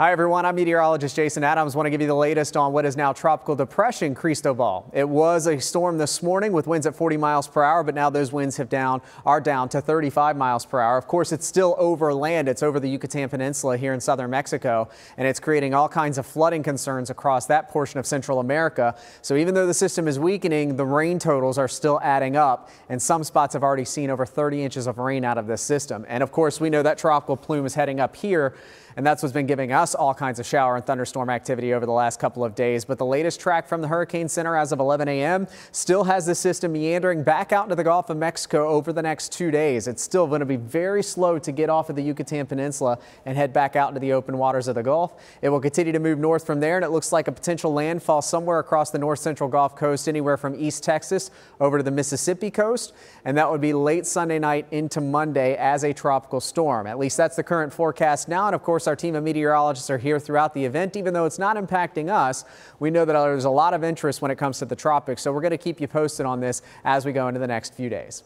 Hi, everyone. I'm meteorologist Jason Adams. want to give you the latest on what is now Tropical Depression Cristobal. It was a storm this morning with winds at 40 miles per hour, but now those winds have down are down to 35 miles per hour. Of course, it's still over land. It's over the Yucatan Peninsula here in southern Mexico, and it's creating all kinds of flooding concerns across that portion of Central America. So even though the system is weakening, the rain totals are still adding up, and some spots have already seen over 30 inches of rain out of this system. And of course, we know that tropical plume is heading up here, and that's what's been giving us all kinds of shower and thunderstorm activity over the last couple of days. But the latest track from the Hurricane Center as of 11 a.m. still has the system meandering back out into the Gulf of Mexico over the next two days. It's still going to be very slow to get off of the Yucatan Peninsula and head back out into the open waters of the Gulf. It will continue to move north from there, and it looks like a potential landfall somewhere across the north central Gulf Coast, anywhere from East Texas over to the Mississippi coast. And that would be late Sunday night into Monday as a tropical storm. At least that's the current forecast now. And of course, our team of meteorologists are here throughout the event. Even though it's not impacting us, we know that there's a lot of interest when it comes to the tropics. So we're going to keep you posted on this as we go into the next few days.